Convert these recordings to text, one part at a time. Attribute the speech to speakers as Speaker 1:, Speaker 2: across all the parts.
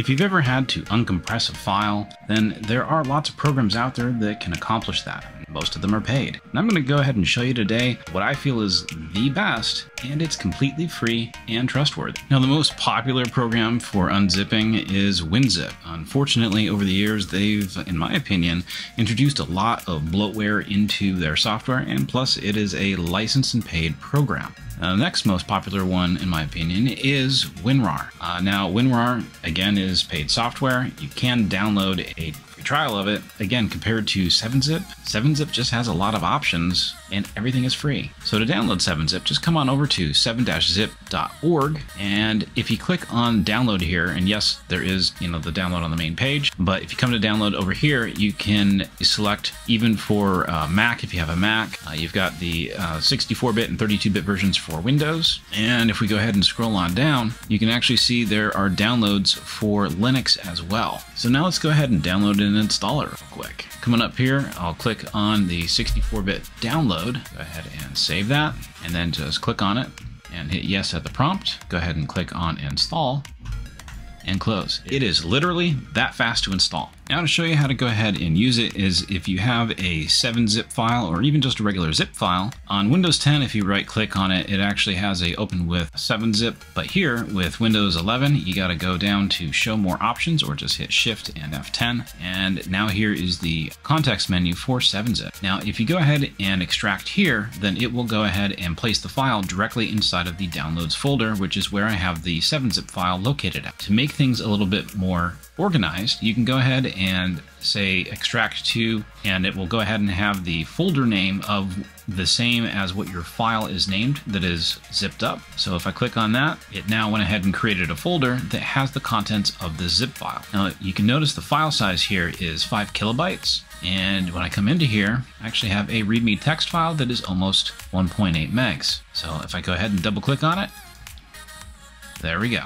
Speaker 1: If you've ever had to uncompress a file, then there are lots of programs out there that can accomplish that. Most of them are paid. And I'm going to go ahead and show you today what I feel is the best, and it's completely free and trustworthy. Now, the most popular program for unzipping is WinZip. Unfortunately, over the years, they've, in my opinion, introduced a lot of bloatware into their software, and plus it is a licensed and paid program. Uh, the next most popular one, in my opinion, is WinRAR. Uh, now, WinRAR, again, is paid software. You can download a trial of it. Again, compared to 7-Zip, 7-Zip just has a lot of options and everything is free. So to download 7-Zip, just come on over to 7-zip.org and if you click on download here, and yes, there is, you know, the download on the main page, but if you come to download over here, you can select even for uh, Mac, if you have a Mac, uh, you've got the 64-bit uh, and 32-bit versions for Windows. And if we go ahead and scroll on down, you can actually see there are downloads for Linux as well. So now let's go ahead and download and install it real quick. Coming up here, I'll click on the 64-bit download. Go ahead and save that, and then just click on it and hit yes at the prompt. Go ahead and click on install and close. It is literally that fast to install. Now to show you how to go ahead and use it is if you have a 7-zip file or even just a regular zip file, on Windows 10 if you right click on it, it actually has a open with 7-zip, but here with Windows 11 you got to go down to show more options or just hit shift and F10 and now here is the context menu for 7-zip. Now if you go ahead and extract here then it will go ahead and place the file directly inside of the downloads folder which is where I have the 7-zip file located at. To make things a little bit more organized, you can go ahead and say extract to, and it will go ahead and have the folder name of the same as what your file is named that is zipped up. So if I click on that, it now went ahead and created a folder that has the contents of the zip file. Now you can notice the file size here is five kilobytes. And when I come into here, I actually have a README text file that is almost 1.8 megs. So if I go ahead and double click on it, there we go.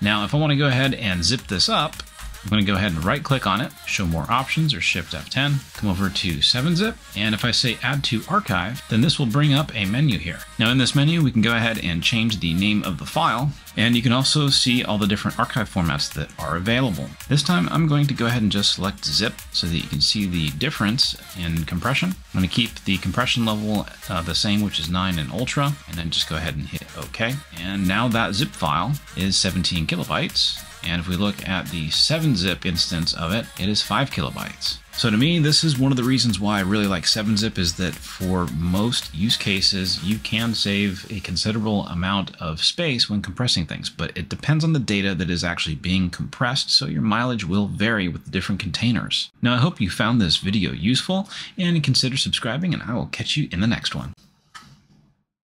Speaker 1: Now, if I want to go ahead and zip this up, I'm going to go ahead and right click on it, show more options or shift F10, come over to 7-zip, and if I say add to archive, then this will bring up a menu here. Now in this menu, we can go ahead and change the name of the file, and you can also see all the different archive formats that are available. This time I'm going to go ahead and just select zip so that you can see the difference in compression. I'm going to keep the compression level uh, the same, which is 9 in Ultra, and then just go ahead and hit OK. And now that zip file is 17 kilobytes, and if we look at the 7-zip instance of it, it is 5 kilobytes. So to me, this is one of the reasons why I really like 7-zip is that for most use cases, you can save a considerable amount of space when compressing things, but it depends on the data that is actually being compressed, so your mileage will vary with the different containers. Now, I hope you found this video useful and consider subscribing, and I will catch you in the next one.